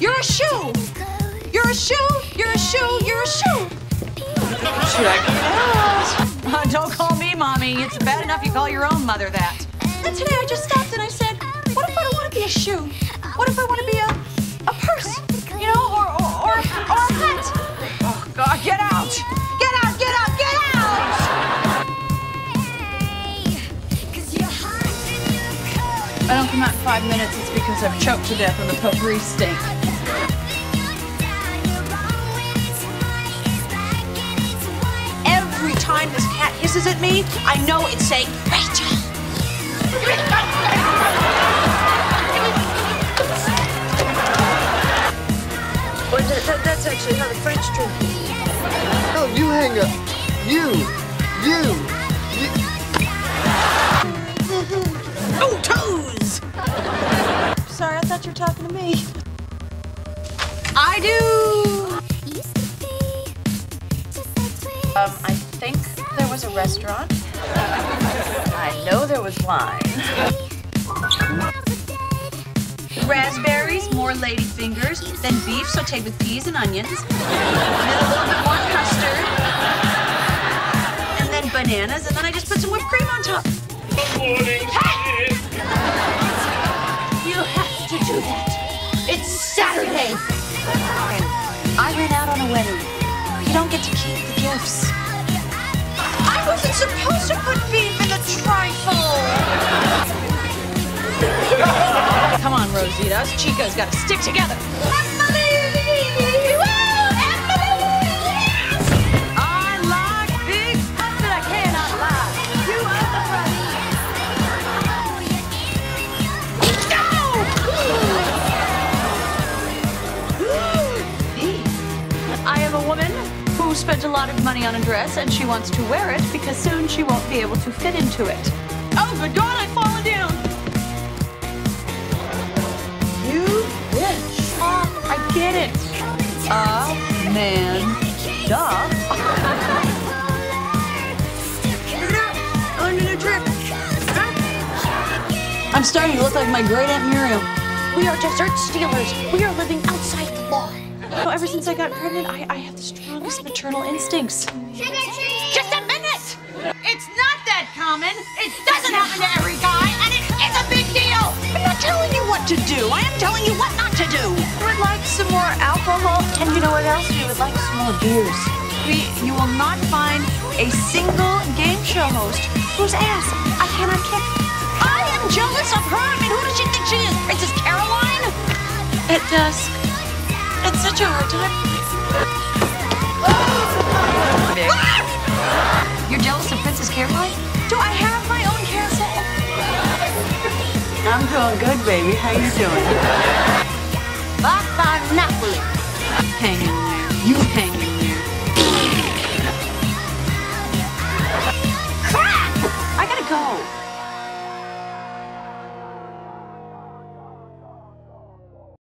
you're a shoe. You're a shoe, you're a shoe, you're a shoe. Get out? Uh, don't call me mommy. It's bad enough you call your own mother that. And today I just stopped and I said, what if I don't want to be a shoe? What if I want to be a, a purse? You know, or, or, or, or a hat? Oh, God, get out! Get out, get out, get out! I don't come out in five minutes, it's because I've choked to death on the potpourri stink. Hisses at me, I know it's saying, Rachel. Well, that, that, that's actually how the French drink it. No, you hang up. You. You. you. Oh, toes! Sorry, I thought you were talking to me. I do. Um, I think there was a restaurant. I know there was wine. Raspberries, more lady fingers, then beef sauteed with peas and onions, then a little bit more custard, and then bananas, and then I just put some whipped cream on top. You have to do that. It's Saturday. I ran out on a wedding. You don't get to keep the gifts. Supposed to put beef in the trifle. Come on, Rosita. Us Chico's got to stick together. Who spent a lot of money on a dress and she wants to wear it because soon she won't be able to fit into it. Oh, good God, I've fallen down. You bitch. Oh, I get it. A man. Duh. I'm starting to look like my great Aunt Muriel. We are desert stealers. We are living outside the law. You know, ever since I got pregnant, I, I have the strongest maternal instincts. Just a minute! It's not that common. It doesn't happen to every guy, and it is a big deal. I'm not telling you what to do. I am telling you what not to do. I would like some more alcohol, and you know what else? We would like some more beers. We, you will not find a single game show host whose ass I cannot kick. I am jealous of her. I mean, who does she think she is? Princess Caroline? At dusk. Such a hard time. You're jealous of Princess Caroline? Do I have my own castle? I'm doing good, baby. How you doing?